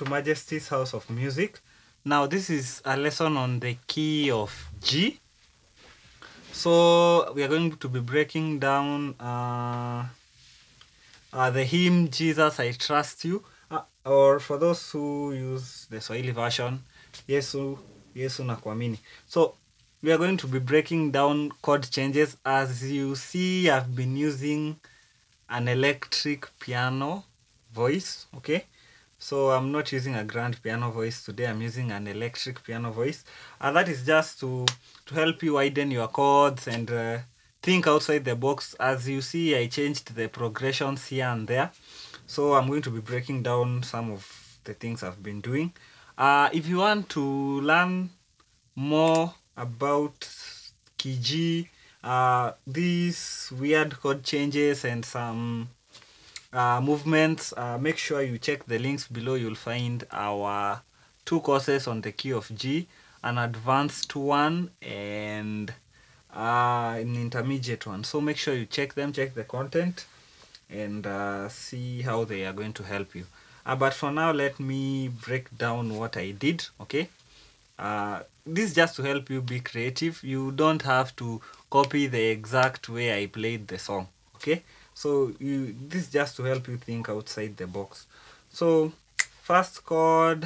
to Majesty's House of Music. Now, this is a lesson on the key of G. So, we are going to be breaking down uh, uh, the hymn Jesus I Trust You, uh, or for those who use the Swahili version, Yesu, Yesu Nakuamini. So, we are going to be breaking down chord changes. As you see, I've been using an electric piano voice, okay? So I'm not using a grand piano voice today. I'm using an electric piano voice, and that is just to to help you widen your chords and uh, think outside the box. As you see, I changed the progressions here and there. So I'm going to be breaking down some of the things I've been doing. Uh, if you want to learn more about key G, uh, these weird chord changes and some uh, movements, uh, make sure you check the links below. You'll find our two courses on the key of G, an advanced one and uh, an intermediate one. So make sure you check them, check the content, and uh, see how they are going to help you. Uh, but for now, let me break down what I did. Okay. Uh, this is just to help you be creative. You don't have to copy the exact way I played the song. Okay so you this is just to help you think outside the box. So first chord.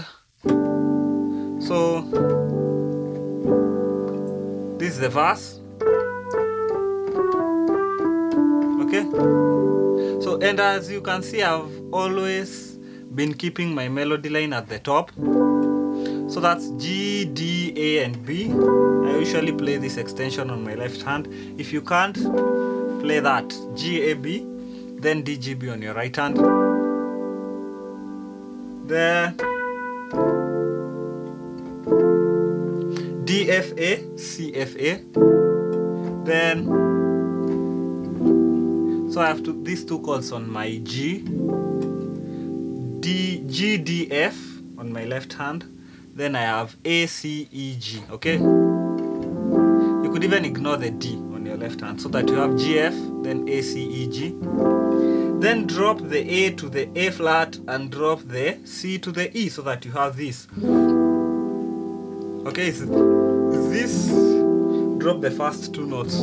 So this is the verse. Okay? So and as you can see i've always been keeping my melody line at the top. So that's G, D, A, and B. I usually play this extension on my left hand. If you can't, play that G, A, B, then D, G, B on your right hand. Then D, F, A, C, F, A. Then, so I have to, these two chords on my G, D, G, D, F on my left hand then I have A, C, E, G, okay? You could even ignore the D left hand so that you have G, F, then A, C, E, G. Then drop the A to the A flat and drop the C to the E so that you have this. Okay, is this drop the first two notes.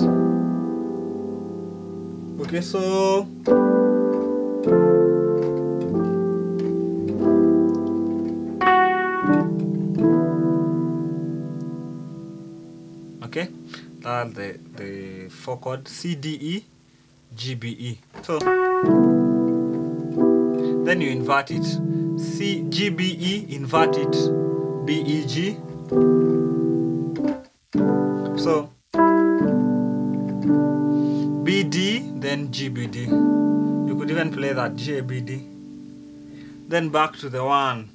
Okay, so the the four chord C D E G B E so then you invert it C G B E invert it B E G so B, D, then GBD. You could even play that GBD. Then back to the one.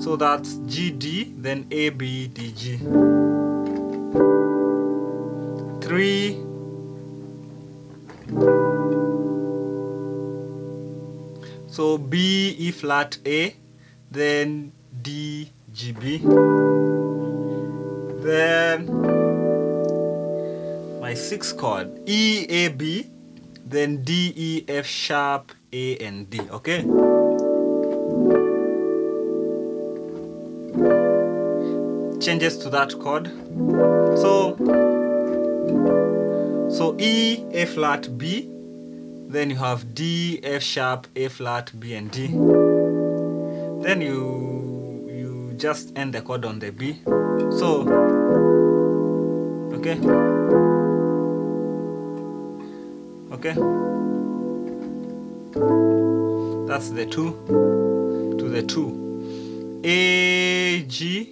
So that's GD, then ABDG. Three. So B, E flat A, then D, G, B, Then my sixth chord, E, A, B, then D, E, F sharp, A, and D. Okay? Changes to that chord. So, so E, A flat, B, then you have D, F sharp, A flat, B, and D. Then you you just end the chord on the B. So, okay, okay. That's the two to the two. A G,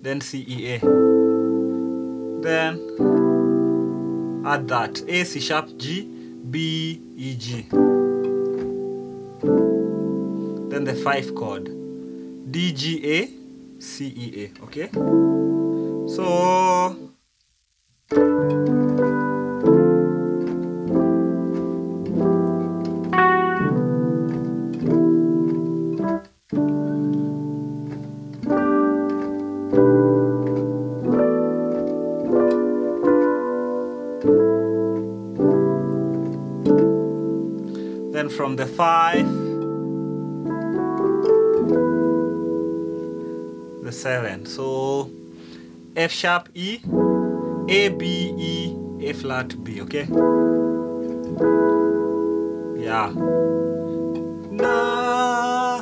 then C E A. Then add that A C sharp G B E G. Then the five chord D G A C E A. Okay. So so F sharp E A B E A flat B okay? Yeah. Na,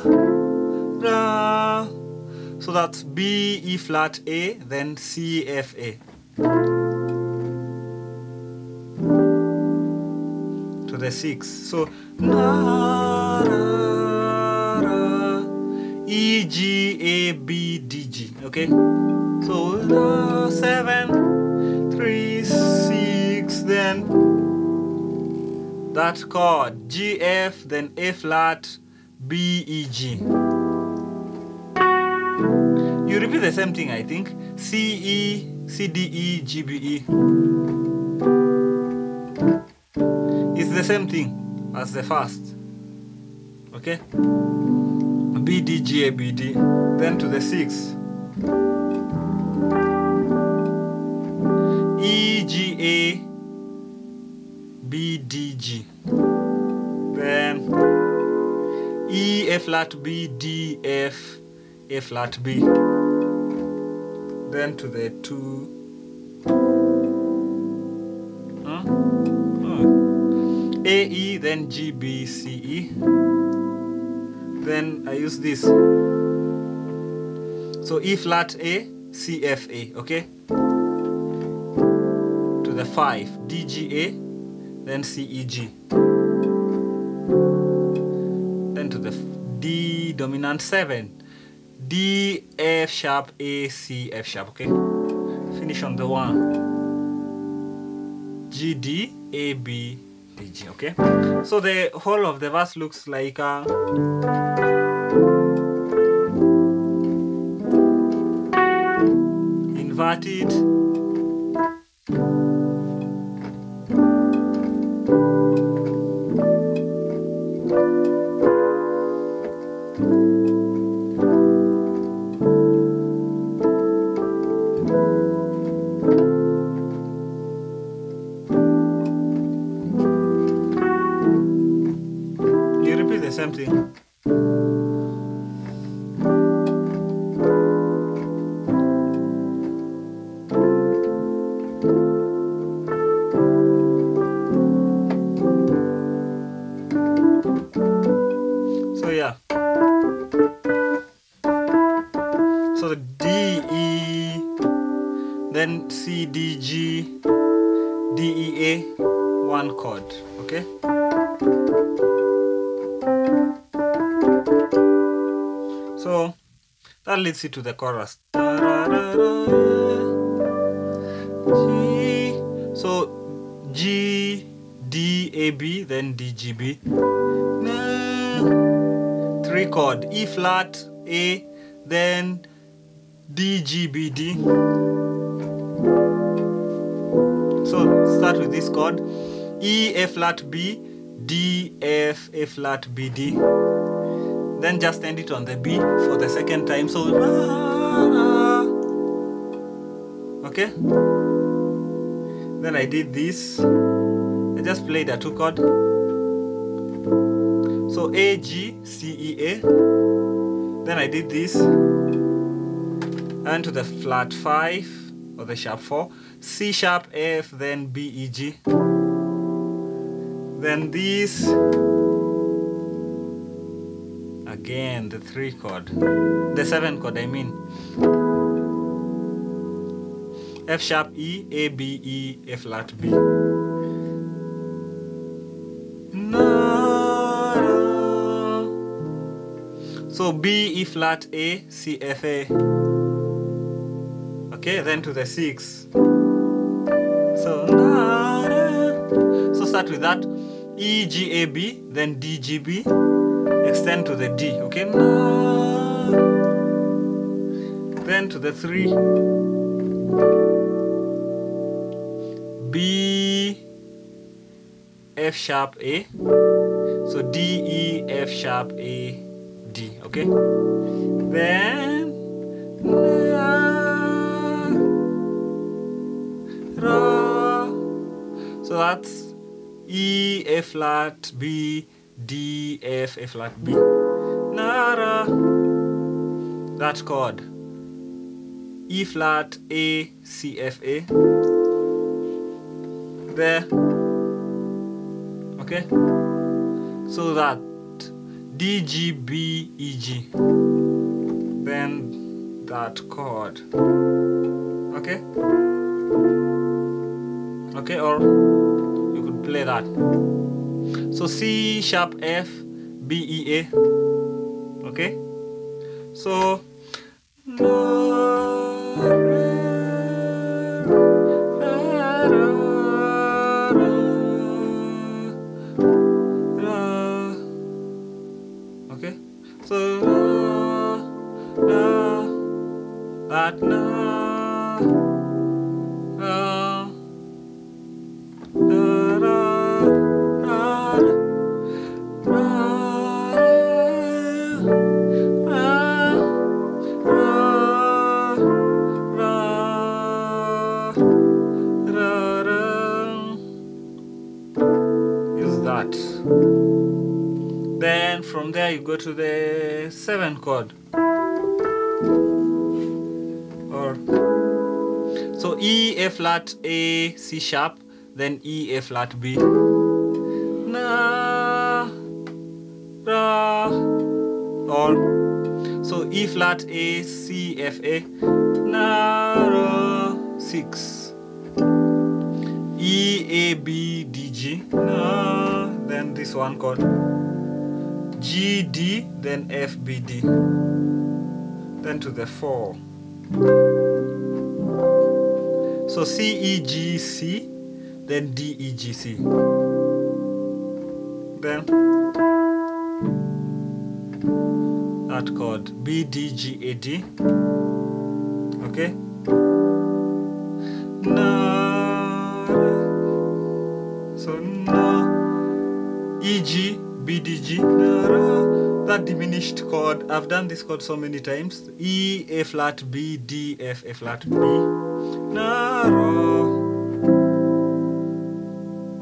na. so that's B E flat A then C F A. To the 6 so na, na. E G A B D G. Okay. So uh, seven, three, six, then that chord G F, then A flat, B E G. You repeat the same thing, I think. C E C D E G B E. It's the same thing as the first. Okay? B D G A B D. Then to the six. E G A B D G. Then E A flat B D F A flat B. Then to the two. Huh? Oh. A E then G B C E. Then I use this. So E flat A C F A. Okay. To the five D G A then C E G. Then to the D dominant seven D F sharp A C F sharp. Okay. Finish on the one. G D A B Okay. So the whole of the verse looks like uh, inverted. So D E then C D G D E A one chord. Okay. So that leads you to the chorus. G. So G D A B, then D G B. Three chord E flat A, then D G B D. So start with this chord E A flat B, D F A flat B D. Then just end it on the B for the second time. So okay. Then I did this. I just played a two chord. So A G C E A. Then I did this. And to the flat five or the sharp four. C sharp F, then B E G. Then this again the three chord, the seven chord I mean. F sharp E, A B E, A flat B. So B, E flat A, C, F A. Okay, then to the six. So so start with that. E G A B, then D G B, extend to the D. Okay. Then to the three. B F sharp A. So D E F sharp A D. Okay. Then That's E A flat B D F A flat B. Nara. That chord. E flat A C F A. There. Okay. So that D G B E G. Then that chord. Okay. Okay, or play that. So C sharp F B E A. Okay. So Okay. Chord. Or so E A flat A C sharp, then E A flat B. Na ra or so E flat A C F A na ra six. E A B D G na then this one chord. G D then F B D. Then to the four. So C E G C, then D E G C. Then that chord B D G A D. Okay. Diminished chord. I've done this chord so many times. E A flat B D F A flat B. Na, ra.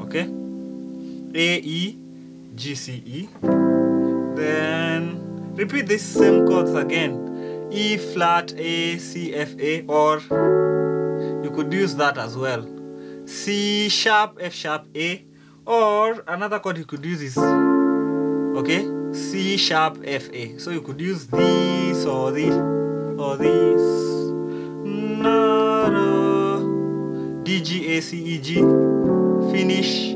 Okay. A E G C E. Then repeat these same chords again. E flat A C F A or you could use that as well. C sharp F sharp A or another chord you could use is okay C sharp F A. So you could use this or this or this. D G A C E G. Finish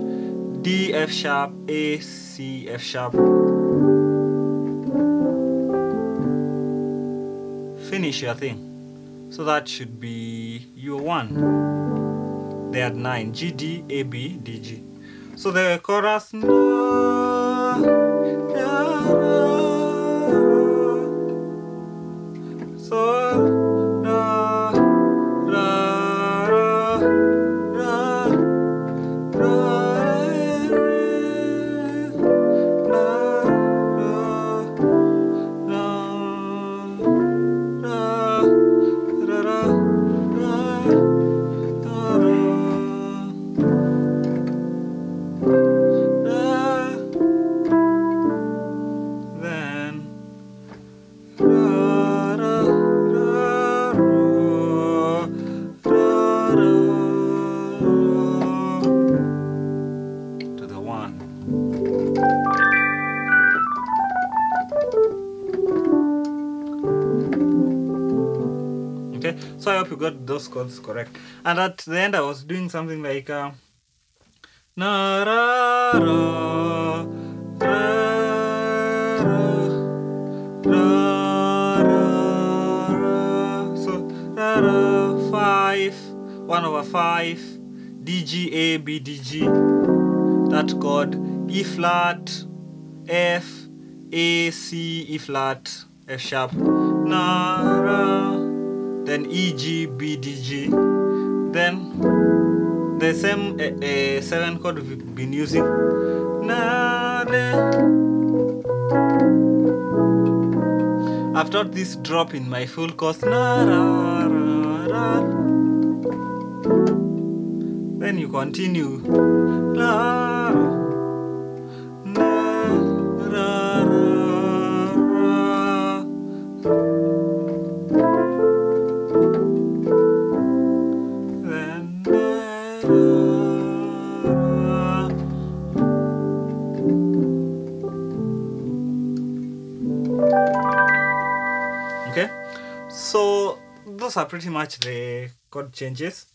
D F sharp A C F sharp. Finish your thing. So that should be your one. They had nine G D A B D G. So the chorus. Na, you got correct. And at the end, I was doing something like uh, na ra ra ra ra ra. So five one over five D G A B D G that chord E flat F A C E flat F sharp na ra then E G B D G then the same uh, uh, seven chord we've been using. Na re. Taught this drop in my full course. Na ra ra ra. Then you continue. La are pretty much the chord changes.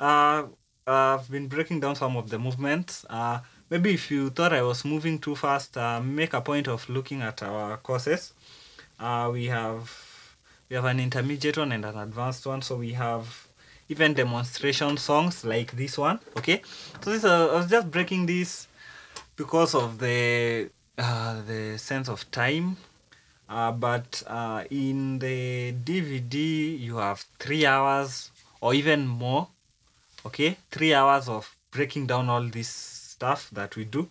Uh i've been breaking down some of the movements. Uh maybe if you thought i was moving too fast uh, make a point of looking at our courses. Uh we have we have an intermediate one and an advanced one. So we have even demonstration songs like this one okay? So this uh, i was just breaking this because of the uh, the sense of time uh, but uh, in the dvd you have three hours or even more okay three hours of breaking down all this stuff that we do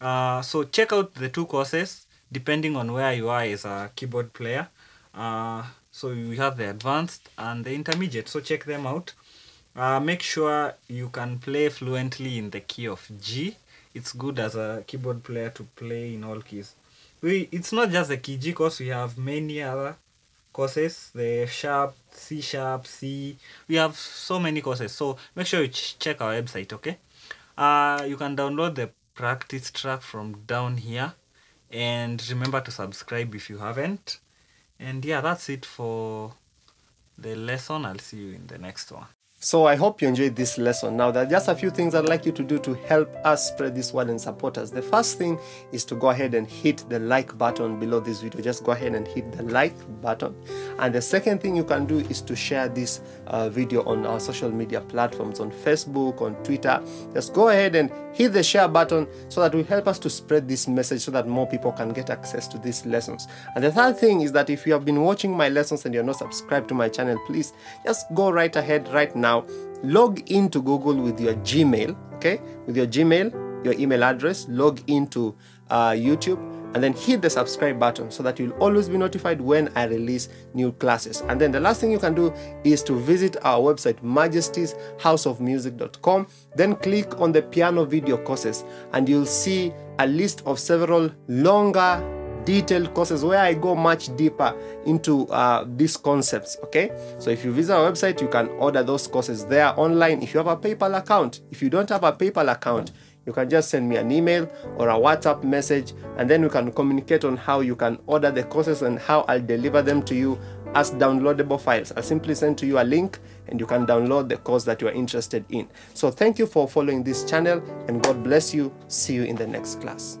uh, so check out the two courses depending on where you are as a keyboard player uh, so we have the advanced and the intermediate so check them out uh, make sure you can play fluently in the key of G. It's good as a keyboard player to play in all keys. We it's not just the kg course. We have many other courses. The sharp, C sharp, C. We have so many courses. So make sure you ch- check our website. Okay. Uh, you can download the practice track from down here, and remember to subscribe if you haven't. And yeah, that's it for the lesson. I'll see you in the next one. So I hope you enjoyed this lesson. Now, there are just a few things I'd like you to do to help us spread this word and support us. The first thing is to go ahead and hit the like button below this video. Just go ahead and hit the like button. And the second thing you can do is to share this uh, video on our social media platforms, on Facebook, on Twitter. Just go ahead and hit the share button so that will help us to spread this message so that more people can get access to these lessons. And the third thing is that if you have been watching my lessons and you're not subscribed to my channel, please just go right ahead right now log into google with your gmail okay? With your gmail your email address log into uh, youtube and then hit the subscribe button so that you'll always be notified when i release new classes. And then the last thing you can do is to visit our website majestyshouseofmusic.com then click on the piano video courses and you'll see a list of several longer detailed courses where I go much deeper into uh, these concepts. Okay, so if you visit our website, you can order those courses there online. If you have a PayPal account, if you don't have a PayPal account, you can just send me an email or a WhatsApp message, and then we can communicate on how you can order the courses and how I'll deliver them to you as downloadable files. I'll simply send to you a link and you can download the course that you are interested in. So thank you for following this channel and God bless you. See you in the next class.